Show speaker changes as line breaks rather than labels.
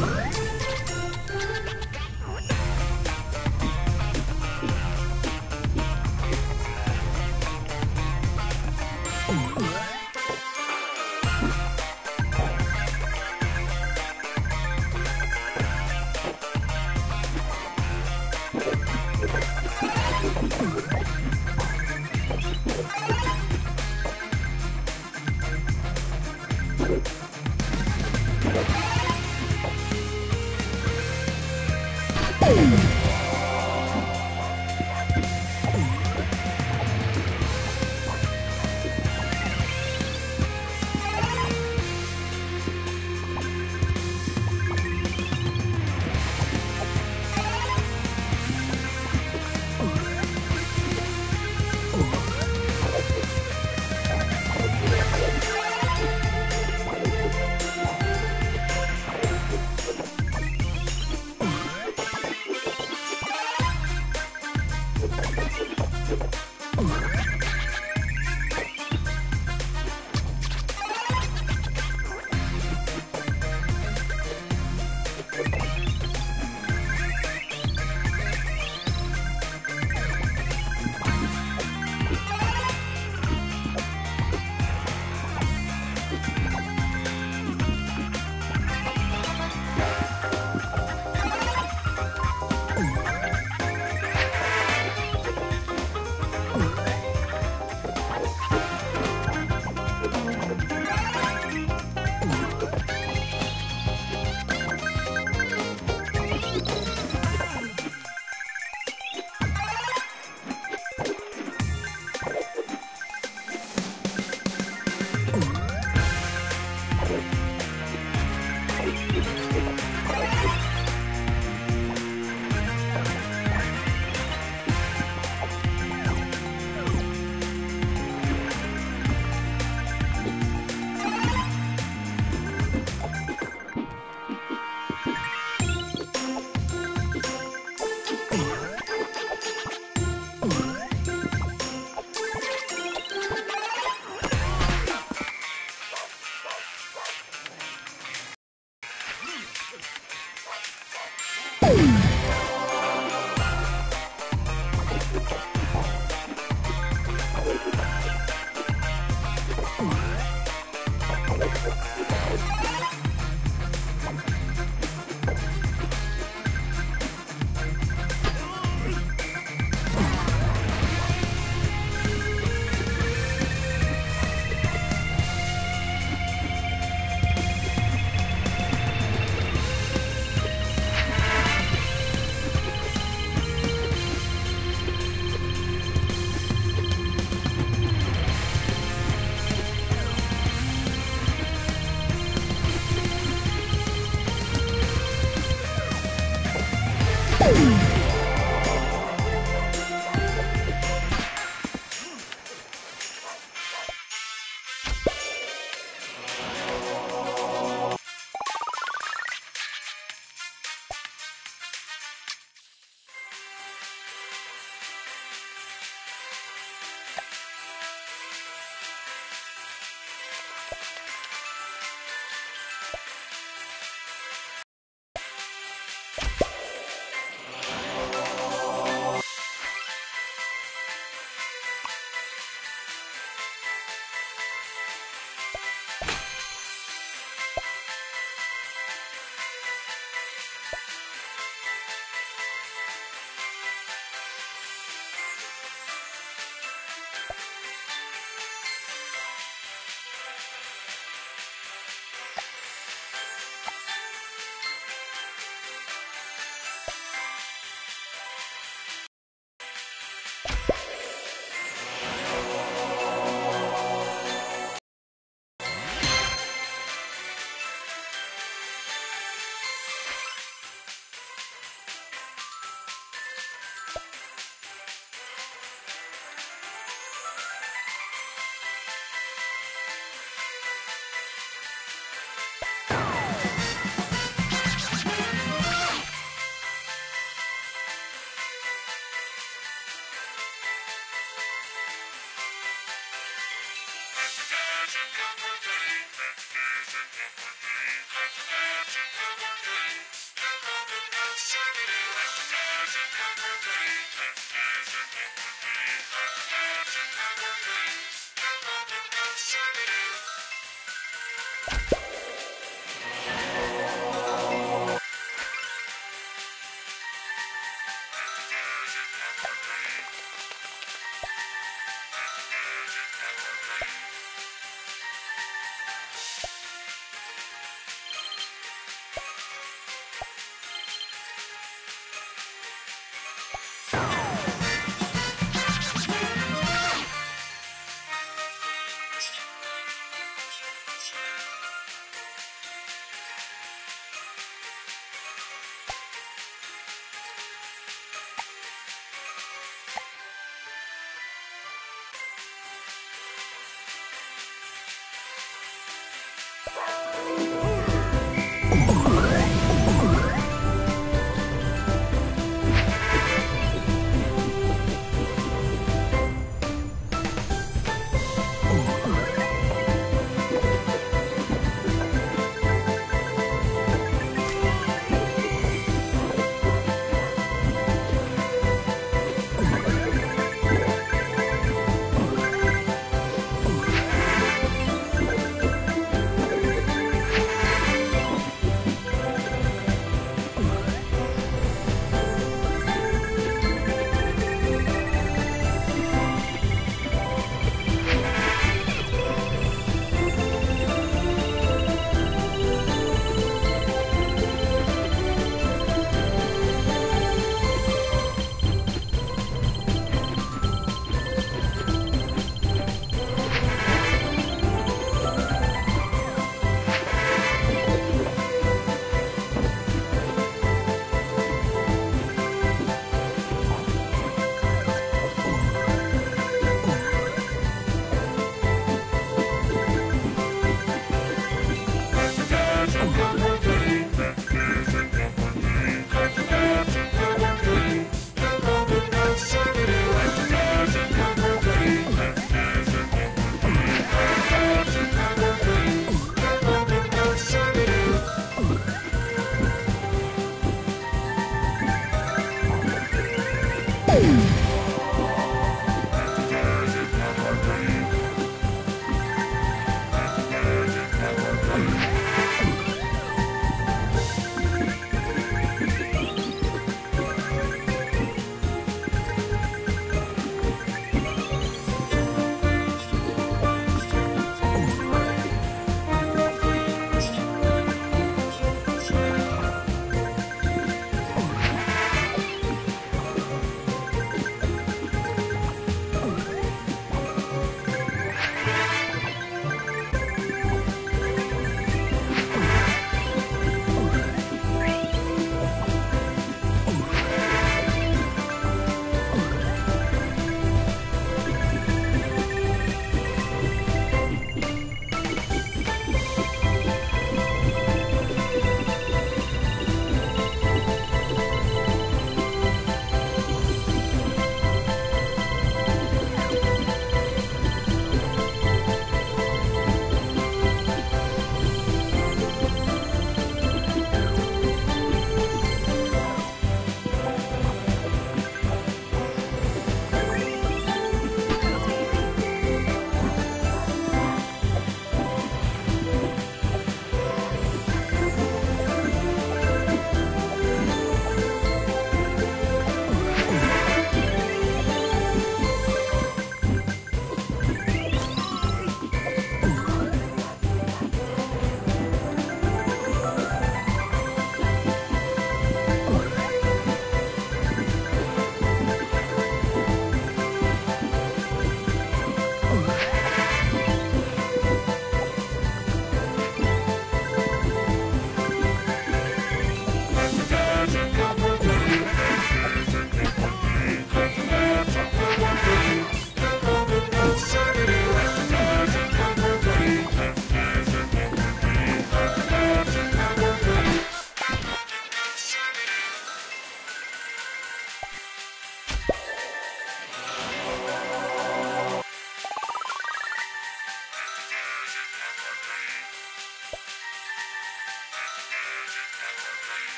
あっるんですけど、Bye.